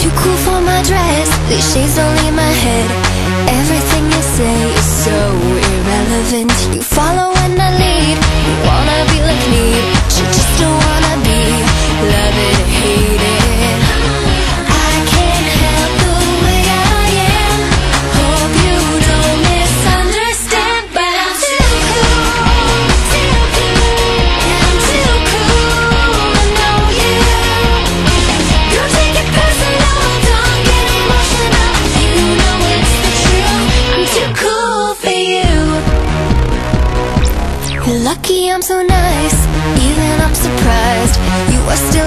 Too cool for my dress, these shades only in my head. Everything you say is so irrelevant. You follow when I lead. You're lucky I'm so nice, even I'm surprised. You are still